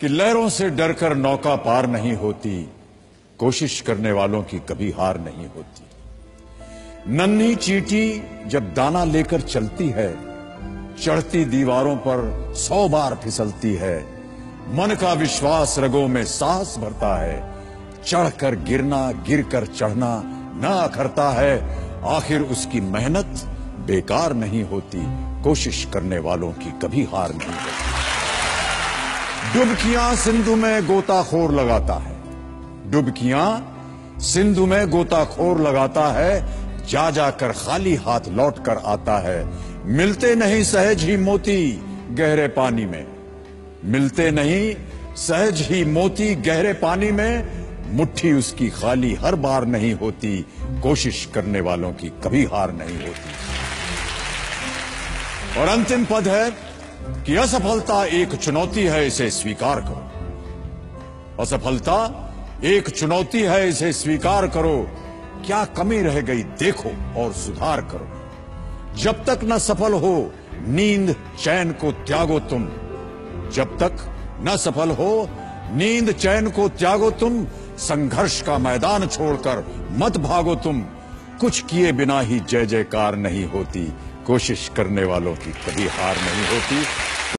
कि लहरों से डरकर नौका पार नहीं होती, कोशिश करने वालों की कभी हार नहीं होती। नन्ही चीटी जब दाना लेकर चलती है, चढ़ती दीवारों पर सौ बार फिसलती है। मन का विश्वास रगों में साहस भरता है, चढ़कर गिरना, गिरकर चढ़ना ना अखरता है। आखिर उसकी मेहनत बेकार नहीं होती, कोशिश करने वालों की कभी हार नहीं होती। डुबकियाँ सिंधु में गोताखोर लगाता है। डुबकियाँ सिंधु में गोताखोर लगाता है, जा जाकर खाली हाथ लौट कर आता है। मिलते नहीं सहज ही मोती गहरे पानी में। मिलते नहीं सहज ही मोती गहरे पानी में, मुट्ठी उसकी खाली हर बार नहीं होती, कोशिश करने वालों की कभी हार नहीं होती। और अंतिम पद है कि असफलता एक चुनौती है, इसे स्वीकार करो। असफलता एक चुनौती है, इसे स्वीकार करो। क्या कमी रह गई, देखो और सुधार करो। जब तक न सफल हो, नींद चैन को त्यागो तुम। जब तक न सफल हो, नींद चैन को त्यागो तुम। संघर्ष का मैदान छोड़कर मत भागो तुम। कुछ किए बिना ही जय जयकार नहीं होती। कोशिश करने वालों की कभी हार नहीं होती।